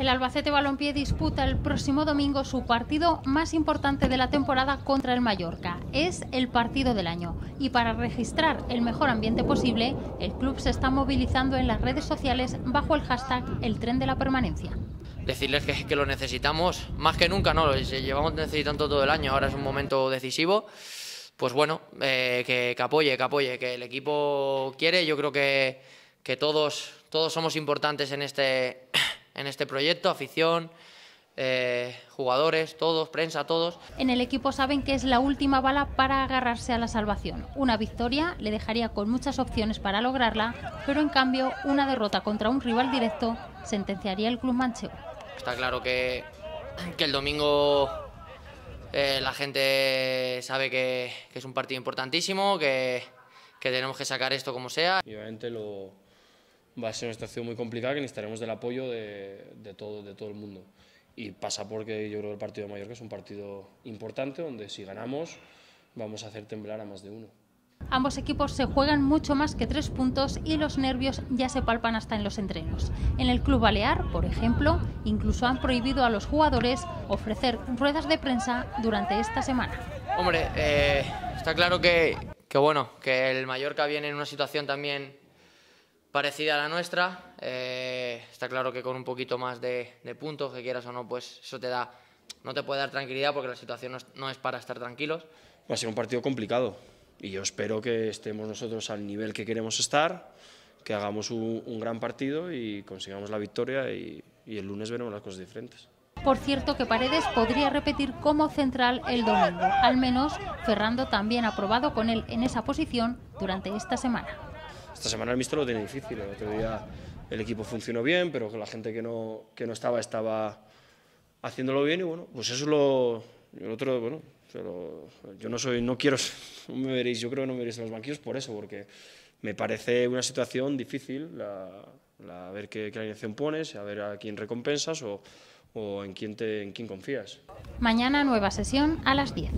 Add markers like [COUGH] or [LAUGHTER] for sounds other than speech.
El Albacete Balompié disputa el próximo domingo su partido más importante de la temporada contra el Mallorca. Es el partido del año y para registrar el mejor ambiente posible, el club se está movilizando en las redes sociales bajo el hashtag El tren de la permanencia. Decirles que, lo necesitamos más que nunca, ¿no? Llevamos necesitando todo el año, ahora es un momento decisivo. Pues bueno, eh, que, que, apoye, que apoye, que el equipo quiere. Yo creo que, que todos, todos somos importantes en este, en este proyecto, afición, eh, jugadores, todos, prensa, todos. En el equipo saben que es la última bala para agarrarse a la salvación. Una victoria le dejaría con muchas opciones para lograrla, pero en cambio una derrota contra un rival directo sentenciaría el club manchego. Está claro que, que el domingo eh, la gente sabe que, que, es un partido importantísimo, que, que tenemos que sacar esto como sea. Y obviamente lo, va a ser una situación muy complicada que necesitaremos del apoyo de, de, todo, de todo el mundo. Y pasa porque yo creo que el partido de Mallorca es un partido importante donde si ganamos vamos a hacer temblar a más de uno. Ambos equipos se juegan mucho más que tres puntos y los nervios ya se palpan hasta en los entrenos. En el Club Balear, por ejemplo, incluso han prohibido a los jugadores ofrecer ruedas de prensa durante esta semana. Hombre, eh, está claro que, que, bueno, que el Mallorca viene en una situación también parecida a la nuestra. Eh, está claro que con un poquito más de, de, puntos, que quieras o no, pues eso te da, no te puede dar tranquilidad porque la situación no es, no es, para estar tranquilos. Va a ser un partido complicado y yo espero que estemos nosotros al nivel que queremos estar, que hagamos un, un gran partido y consigamos la victoria y, y el lunes veremos las cosas diferentes. Por cierto que Paredes podría repetir como central el domingo. Al menos Ferrando también ha probado con él en esa posición durante esta semana. Esta semana el mister lo tiene difícil. El otro día el equipo funcionó bien, pero la gente que no, que no estaba estaba haciéndolo bien y bueno, pues eso es lo... Otro, bueno, pero yo no soy, no quiero, [LAUGHS] no me veréis, yo creo que no me veréis en los banquillos por eso, porque me parece una situación difícil, la, ver qué, qué alineación pones, a ver a quién recompensas o, en quién, en quién confías. Mañana nueva sesión a las 10.